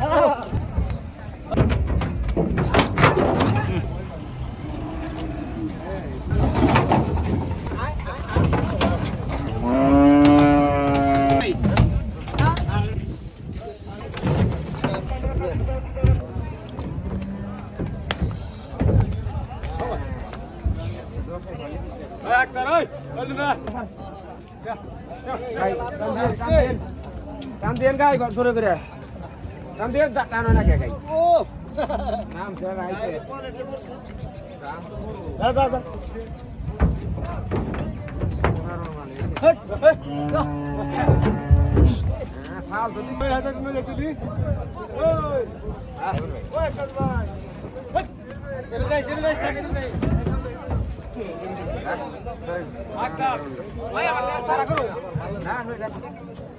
Oh. দেন গাই ধরে করে কাম দেন টানো না কে গাই ও নাম স্যার আইছে যা যা যা ফাল তো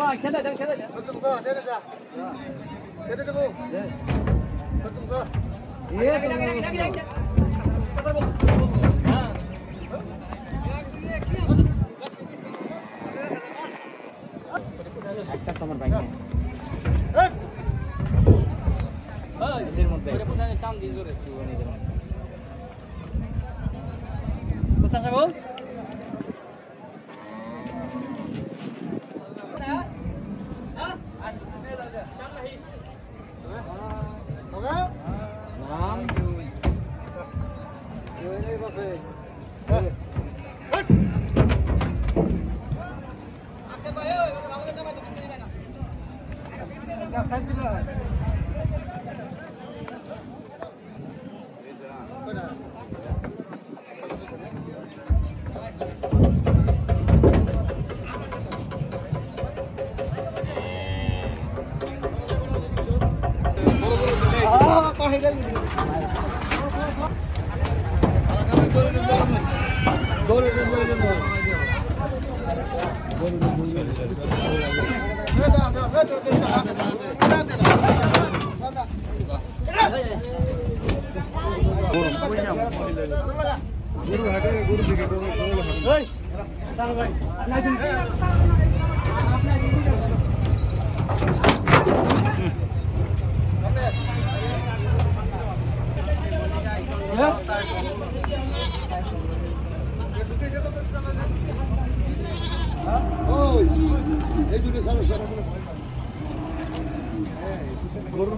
টাকা যেতে দি ওই ওই কাজ ভাই এর গাই এর গাই স্টার্ট এর গাই সারা করো না হয়ে যাবে আইসি আইসি আইসি খেতে দেন খেতে দেন তুমি গো খেতে যা খেতে দেবো গরু হাটে গরু দিকে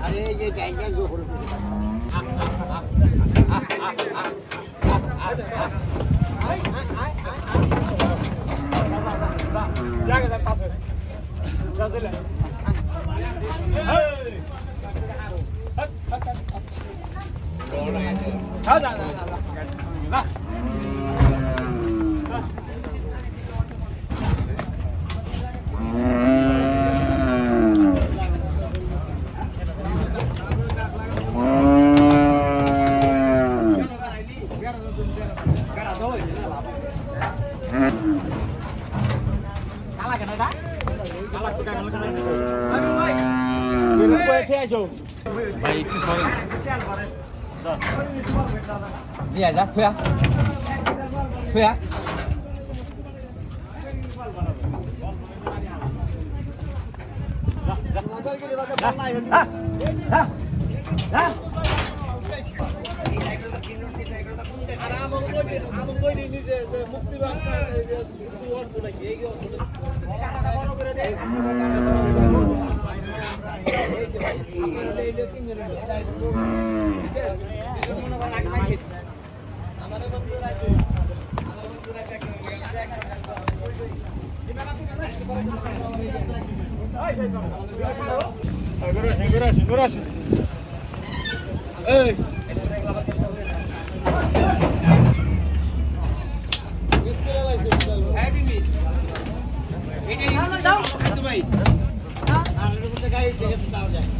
अरे ये जाएंगे जो Gracias hết hết hết hết একটু সরেন। দিয়া যা থুয়া। থুয়া। এই গরুর মাথায় বাড়ি দিলে গরু পাগল হয়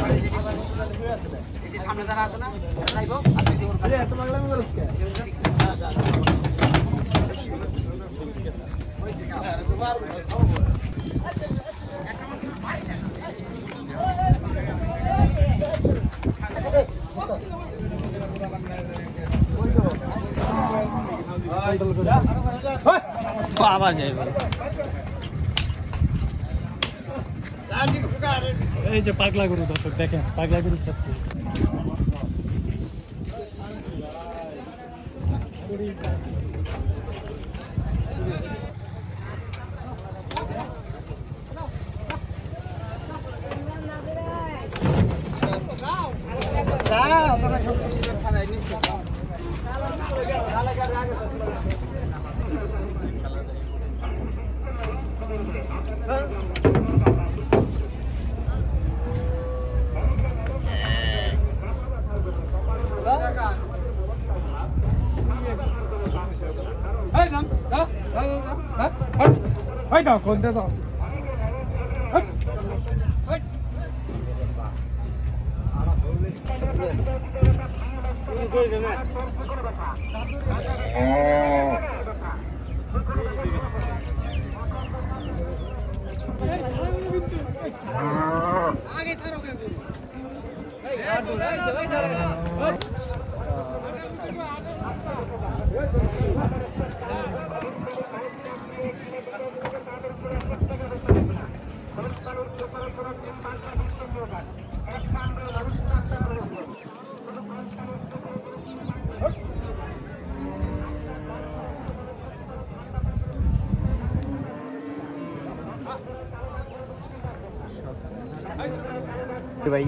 করে মাথার মধ্যে বাড়ি মার গরুর মাথায় বাড়ি দিতে নেই আউলাই নাই এই যে সামনে যারা আছে না যাইব আর বেশি গরু আরে এত পাগলামি করিস কে আবার যাইবে এই যে পাগলা গরু দর্শক দেখেন পাগলা গরু খাচ্ছে はい。だこんでだはい。ああ。ভাই।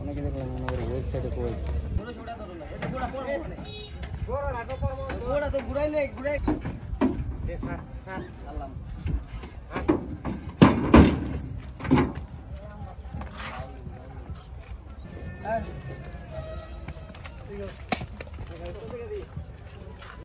অনেকে দেখলাম আমাদের ওয়েবসাইটে কই তো ঘুরাইলে ঘুরাই স্যার স্যার আল্লাহ। ঠিক